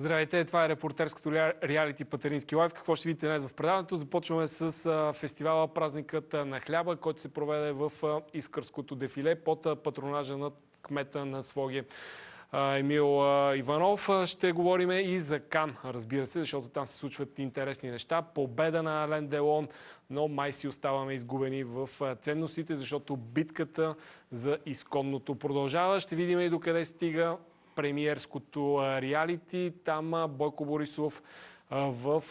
Здравейте, това е репортерското реалити Патерински лайв. Какво ще видите днес в предаването? Започваме с фестивала Празникът на хляба, който се проведе в Искърското дефиле под патронажа на кмета на Своге. Емил Иванов. Ще говорим и за Кан, разбира се, защото там се случват интересни неща. Победа на Ален Делон, но май си оставаме изгубени в ценностите, защото битката за изконното продължава. Ще видим и докъде стига премиерското реалити. Там Бойко Борисов в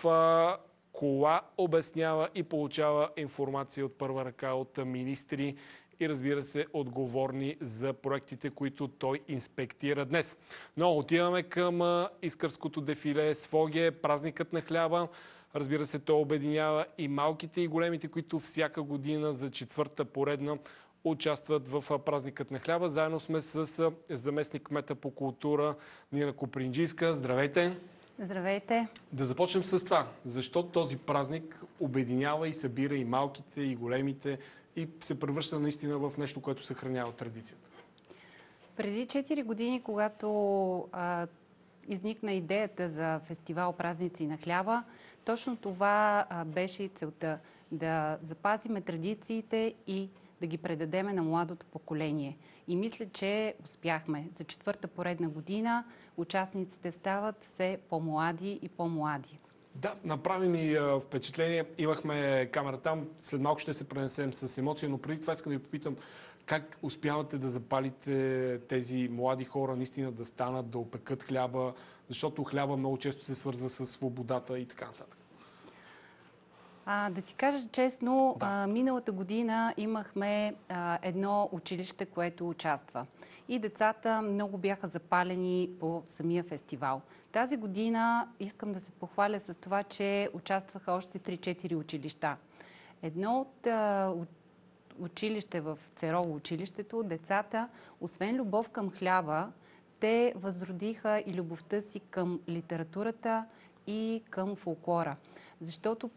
кола обяснява и получава информация от първа ръка от министри и разбира се отговорни за проектите, които той инспектира днес. Но отиваме към Искърското дефиле Своге, празникът на хляба. Разбира се, той обединява и малките и големите, които всяка година за четвърта поредна участват в празникът на хляба. Заедно сме с заместник кмета по култура Нина Копринджийска. Здравейте! Здравейте! Да започнем с това. Защо този празник обединява и събира и малките, и големите и се превръща наистина в нещо, което съхранява традицията? Преди 4 години, когато а, изникна идеята за фестивал Празници на хляба, точно това а, беше и целта да запазиме традициите и да ги предадеме на младото поколение. И мисля, че успяхме. За четвърта поредна година участниците стават все по-млади и по-млади. Да, направи ми впечатление. Имахме камера там. След малко ще се пренесем с емоция, но преди това искам да ви попитам как успявате да запалите тези млади хора наистина да станат, да опекат хляба, защото хляба много често се свързва с свободата и така нататък. А, да ти кажа честно, да. а, миналата година имахме а, едно училище, което участва. И децата много бяха запалени по самия фестивал. Тази година искам да се похваля с това, че участваха още 3-4 училища. Едно от а, училище в Церово училището, децата, освен любов към хляба, те възродиха и любовта си към литературата и към фолклора. Защото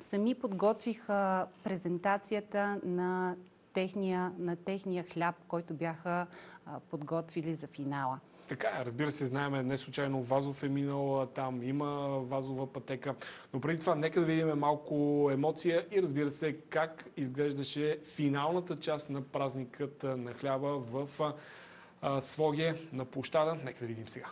сами подготвиха презентацията на техния, на техния хляб, който бяха подготвили за финала. Така, разбира се, знаеме, не случайно Вазов е минал там, има Вазова пътека. Но преди това, нека да видим малко емоция и разбира се, как изглеждаше финалната част на празникът на хляба в Своге на площада. Нека да видим сега.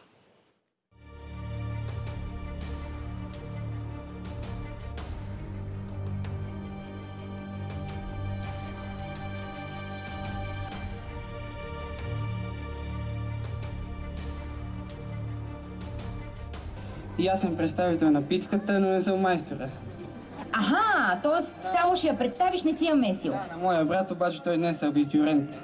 И аз съм представител на питката, но не съм майстора. Аха, т.е. само ще я представиш, не си я месил. Да, на моя брат обаче той днес е абитюрент.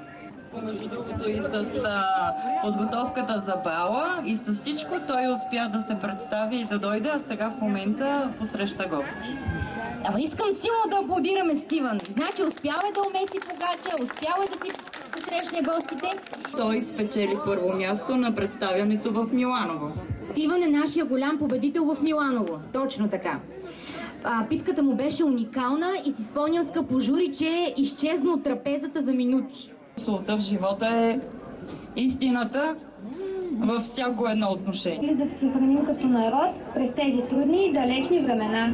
Между другото и с а, подготовката за бала и с всичко той успя да се представи и да дойде, а сега в момента посреща гости. Ама искам силно да аплодираме Стивън. Значи успял е да умеси погача, успял е да си посрещне гостите. Той спечели първо място на представянето в Миланово. Стивън е нашия голям победител в Миланово. Точно така. А, питката му беше уникална и си спомням скъпо жури, че е изчезна от трапезата за минути. Солта в живота е истината във всяко едно отношение. И да се съхраним като народ през тези трудни и далечни времена.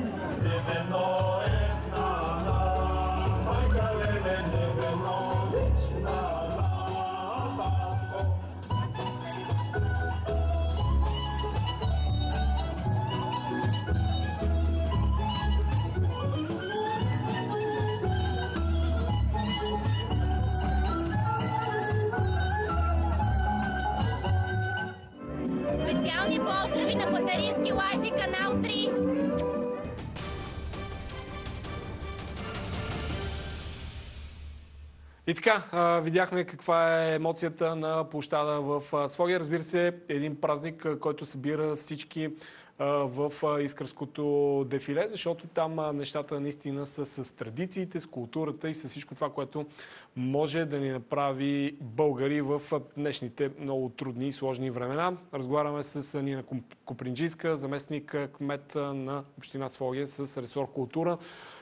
И така, видяхме каква е емоцията на площада в Своге. Разбира се, един празник, който събира всички в Искърското дефиле, защото там нещата наистина са с традициите, с културата и с всичко това, което може да ни направи българи в днешните много трудни и сложни времена. Разговаряме с Нина Копринджийска, заместник кмет на община Своге с ресор култура.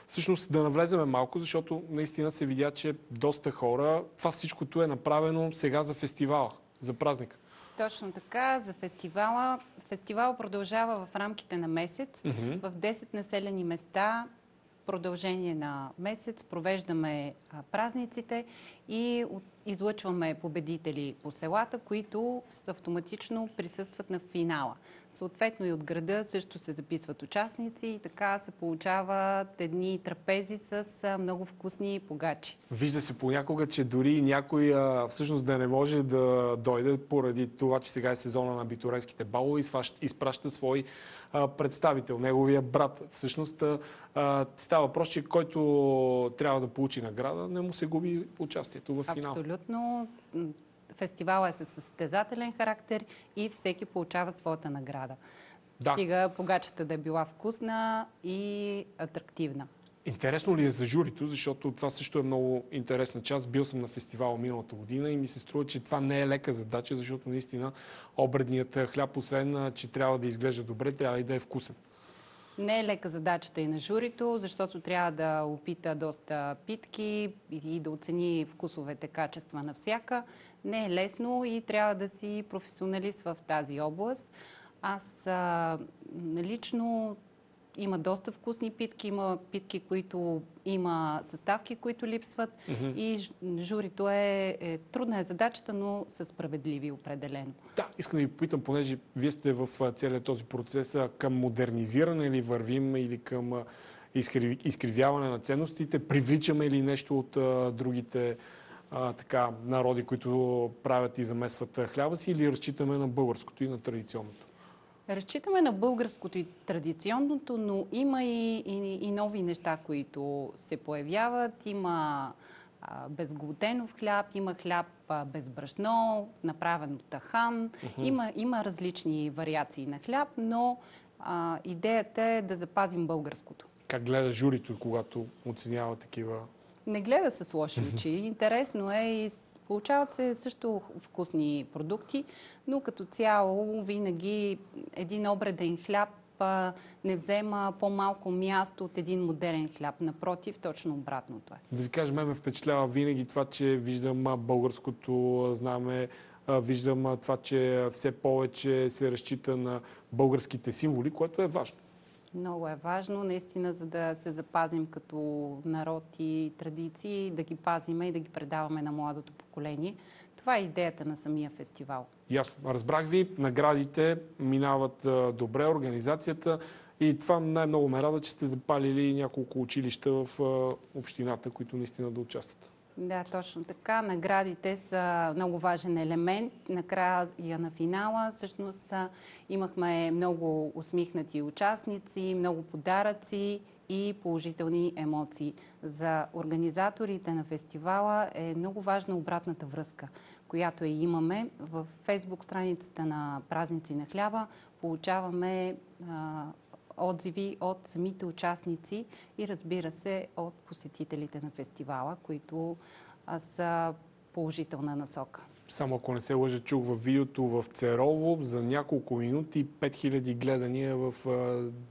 Всъщност да навлеземе малко, защото наистина се видя, че доста хора, това всичкото е направено сега за фестивала, за празника. Точно така, за фестивала. Фестивал продължава в рамките на месец. В 10 населени места продължение на месец провеждаме а, празниците и излъчваме победители по селата, които автоматично присъстват на финала. Съответно и от града също се записват участници и така се получават едни трапези с много вкусни погачи. Вижда се понякога, че дори някой всъщност да не може да дойде поради това, че сега е сезона на битурейските балове и изпраща свой представител, неговия брат. Всъщност става въпрос, че който трябва да получи награда, не му се губи участието в финал. Абсолютно. М, Фестивалът е със състезателен характер и всеки получава своята награда. Да. Стига погачата да е била вкусна и атрактивна. Интересно ли е за журито, защото това също е много интересна част. Бил съм на фестивала миналата година и ми се струва, че това не е лека задача, защото наистина обредният хляб, освен че трябва да изглежда добре, трябва и да е вкусен. Не е лека задачата и на журито, защото трябва да опита доста питки и да оцени вкусовете, качества на всяка. Не е лесно и трябва да си професионалист в тази област. Аз а, лично има доста вкусни питки, има питки, които има съставки, които липсват и ж- журито е, е трудна е задачата, но са справедливи определено. Да, искам да ви попитам, понеже вие сте в целият този процес, към модернизиране ли вървим или към изкривяване на ценностите? Привличаме ли нещо от а, другите а, така, народи, които правят и замесват хляба си или разчитаме на българското и на традиционното? Разчитаме на българското и традиционното, но има и, и, и нови неща, които се появяват. Има безглутенов хляб, има хляб без брашно, направен от тахан. Има, има различни вариации на хляб, но а, идеята е да запазим българското. Как гледа журито, когато оценява такива Не гледа с лоши очи. Интересно е и получават се също вкусни продукти, но като цяло винаги един обреден хляб не взема по-малко място от един модерен хляб. Напротив, точно обратното е. Да ви кажа, ме ме впечатлява винаги това, че виждам българското знаме, виждам това, че все повече се разчита на българските символи, което е важно. Много е важно, наистина, за да се запазим като народ и традиции, да ги пазиме и да ги предаваме на младото поколение. Това е идеята на самия фестивал. Ясно. Разбрах ви, наградите минават добре, организацията и това най-много ме рада, че сте запалили няколко училища в общината, които наистина да участват. Да, точно така. Наградите са много важен елемент. Накрая на финала всъщност имахме много усмихнати участници, много подаръци и положителни емоции. За организаторите на фестивала е много важна обратната връзка, която я имаме. В фейсбук страницата на Празници на хляба получаваме отзиви от самите участници и разбира се от посетителите на фестивала, които са положителна насока. Само ако не се лъжа, чух в видеото в Церово за няколко минути 5000 гледания в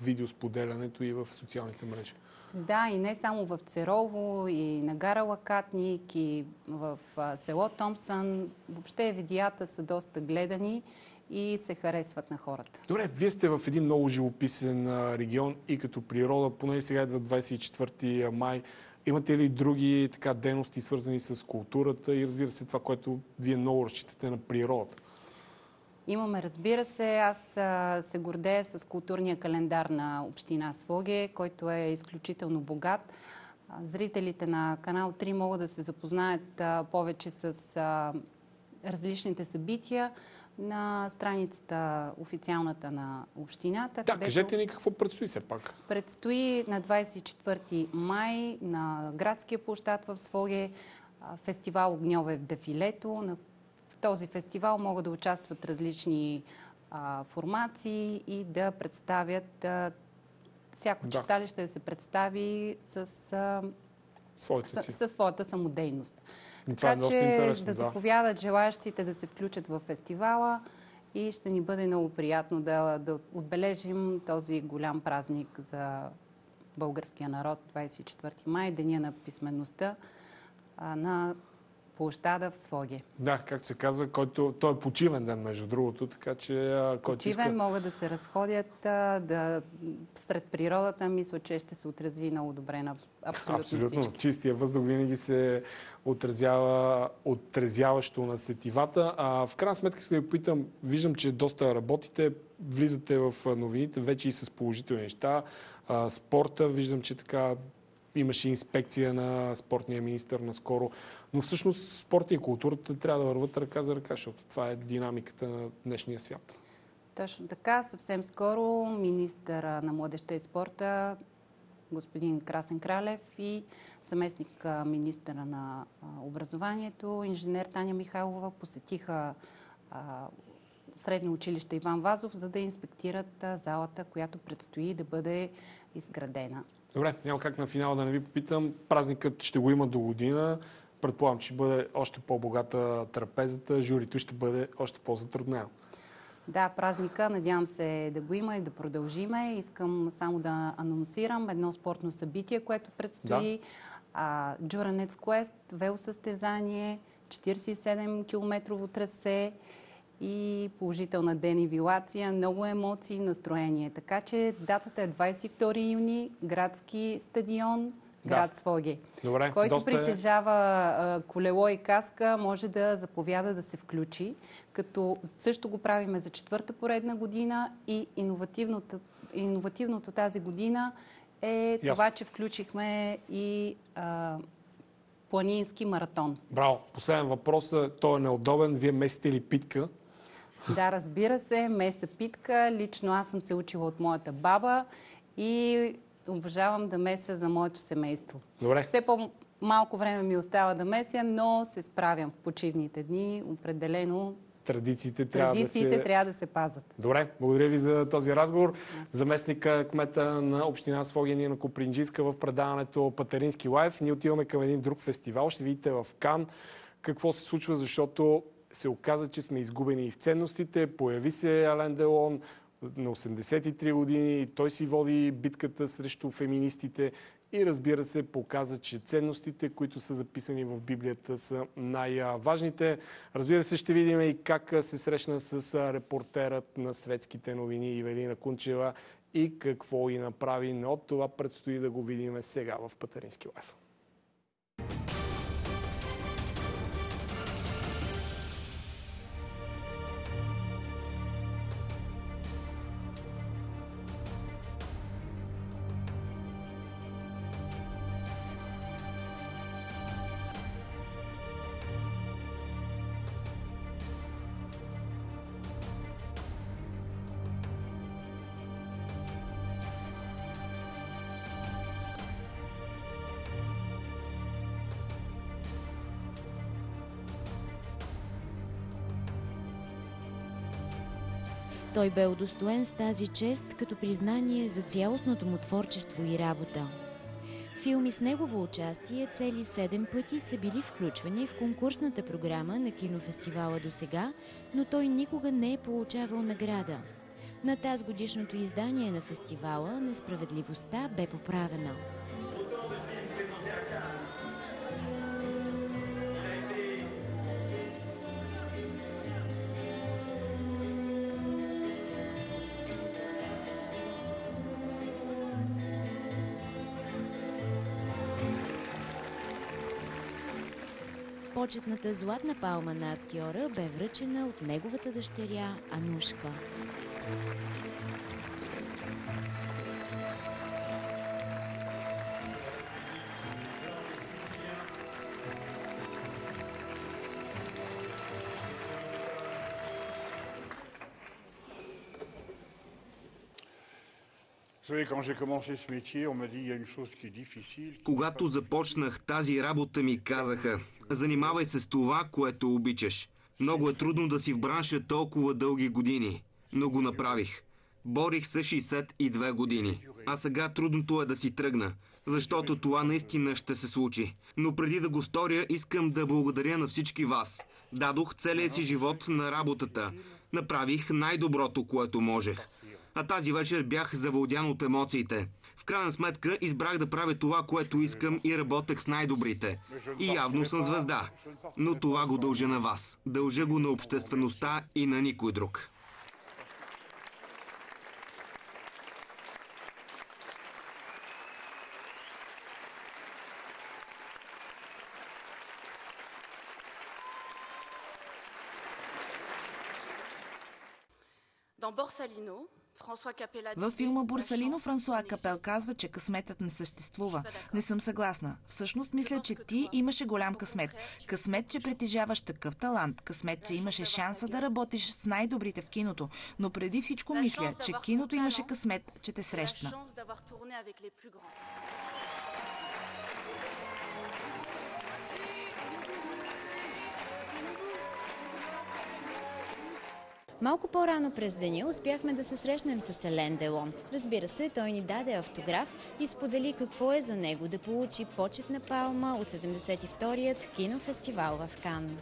видеосподелянето и в социалните мрежи. Да, и не само в Церово, и на Гара Лакатник, и в село Томсън. Въобще видеята са доста гледани и се харесват на хората. Добре, вие сте в един много живописен регион и като природа, поне сега идва 24 май. Имате ли други така дейности, свързани с културата и разбира се това, което вие много разчитате на природата? Имаме, разбира се, аз а, се гордея с културния календар на община Своге, който е изключително богат. А, Зрителите на канал 3 могат да се запознаят а, повече с различните събития на страницата официалната на общината. Да, кажете ни какво предстои все пак. Предстои на 24 май на градския площад в Своге фестивал Огньове в дефилето. На този фестивал могат да участват различни а, формации и да представят а, всяко Да. читалище да се представи с, а, Своите с, със своята самодейност. Това е така доста че да да. заповядат желаящите да се включат в фестивала и ще ни бъде много приятно да, да отбележим този голям празник за българския народ 24 май, Деня на писменността на площада в Своге. Да, както се казва, който, той е почивен ден, между другото, така че а, който Почивен, иска... могат да се разходят, а, да, сред природата, мисля, че ще се отрази много добре на абсолютно, Абсолютно. всички. Чистия въздух винаги се отразява отразяващо на сетивата. А в крайна сметка се ви питам, виждам, че доста работите, влизате в новините вече и с положителни неща. А, спорта, виждам, че така имаше инспекция на спортния министр наскоро. Но всъщност спорта и културата трябва да върват ръка за ръка, защото това е динамиката на днешния свят. Точно така. Съвсем скоро министър на младеща и спорта, господин Красен Кралев и съместник министъра на образованието, инженер Таня Михайлова, посетиха средно училище Иван Вазов, за да инспектират а, залата, която предстои да бъде изградена. Добре, няма как на финала да не ви попитам. Празникът ще го има до година. Предполагам, че ще бъде още по-богата трапезата. Журито ще бъде още по-затруднено. Да, празника, надявам се да го има и да продължиме. Искам само да анонсирам едно спортно събитие, което предстои. Да. Джуранец Quest, велосъстезание, 47 км трасе и положителна денивилация, много емоции, настроение. Така че датата е 22 юни, градски стадион, град Да. Своге. Добре, Който доста е- притежава а, колело и каска, може да заповяда да се включи, като също го правиме за четвърта поредна година и иновативното, иновативното тази година е Ясно. това, че включихме и а, планински маратон. Браво. Последен въпрос. Той е неудобен. Вие месите ли питка? Да, разбира се, меса питка. Лично аз съм се учила от моята баба и обожавам да меся за моето семейство. Добре. Все по-малко време ми остава да меся, но се справям в почивните дни. Определено Традициите трябва традициите да се... трябва да се пазят. Добре, благодаря ви за този разговор. Заместник кмета на община Своге Нина Копринджиска в предаването Патерински лайф. Ние отиваме към един друг фестивал. Ще видите в Кан какво се случва, защото се оказа, че сме изгубени и в ценностите. Появи се Ален Делон на 83 години. Той си води битката срещу феминистите и разбира се, показа, че ценностите, които са записани в Библията, са най-важните. Разбира се, ще видим и как се срещна с репортерът на светските новини Ивелина Кунчева и какво и направи. Но това предстои да го видим сега в Патерински лайф. Той бе удостоен с тази чест като признание за цялостното му творчество и работа. Филми с негово участие цели седем пъти са били включвани в конкурсната програма на кинофестивала до сега, но той никога не е получавал награда. На тази годишното издание на фестивала несправедливостта бе поправена. Почетната златна палма на актьора бе връчена от неговата дъщеря Анушка. Когато започнах тази работа ми казаха, занимавай се с това, което обичаш. Много е трудно да си в бранша толкова дълги години, но го направих. Борих се 62 години, а сега трудното е да си тръгна, защото това наистина ще се случи. Но преди да го сторя, искам да благодаря на всички вас. Дадох целия си живот на работата. Направих най-доброто, което можех. А тази вечер бях завладян от емоциите. В крайна сметка избрах да правя това, което искам и работех с най-добрите. И явно съм звезда. Но това го дължа на вас. Дължа го на обществеността и на никой друг. Във филма Борсалино Франсуа Капел казва, че късметът не съществува. Не съм съгласна. Всъщност мисля, че ти имаше голям късмет. Късмет, че притежаваш такъв талант. Късмет, че имаше шанса да работиш с най-добрите в киното. Но преди всичко мисля, че киното имаше късмет, че те срещна. Малко по-рано през деня успяхме да се срещнем с Елен Делон. Разбира се, той ни даде автограф и сподели какво е за него да получи почетна палма от 72-ят кинофестивал в Кан.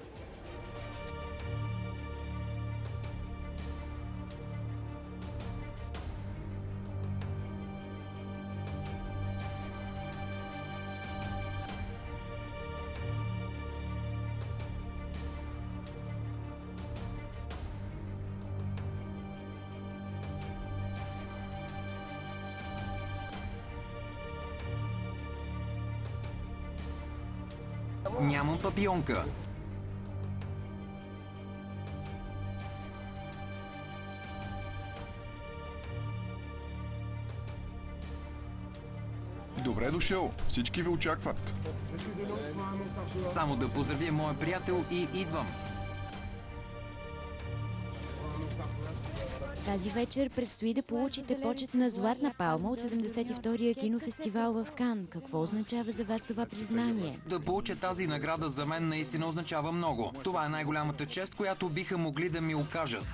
Нямам папионка. Добре дошъл. Всички ви очакват. Само да поздравя моя приятел и идвам. Тази вечер предстои да получите почетна златна палма от 72-я кинофестивал в Кан. Какво означава за вас това признание? Да получа тази награда за мен наистина означава много. Това е най-голямата чест, която биха могли да ми окажат.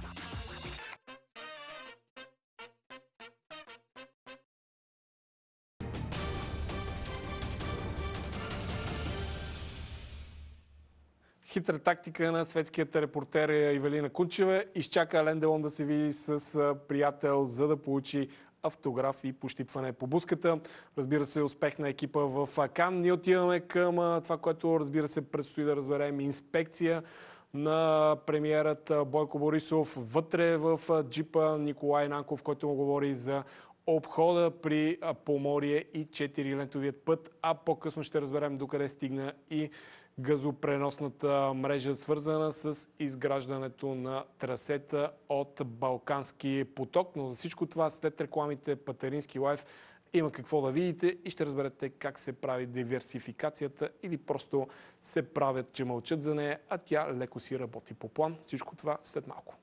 Хитра тактика на светският репортер Ивелина Кунчева. Изчака Ален Делон да се види с приятел, за да получи автограф и пощипване по буската. Разбира се, успех на екипа в Кан. Ние отиваме към това, което разбира се предстои да разберем инспекция на премиерът Бойко Борисов вътре в джипа Николай Нанков, който му говори за обхода при Поморие и 4-лентовият път, а по-късно ще разберем докъде стигна и газопреносната мрежа, свързана с изграждането на трасета от Балкански поток. Но за всичко това след рекламите Патерински лайф има какво да видите и ще разберете как се прави диверсификацията или просто се правят, че мълчат за нея, а тя леко си работи по план. Всичко това след малко.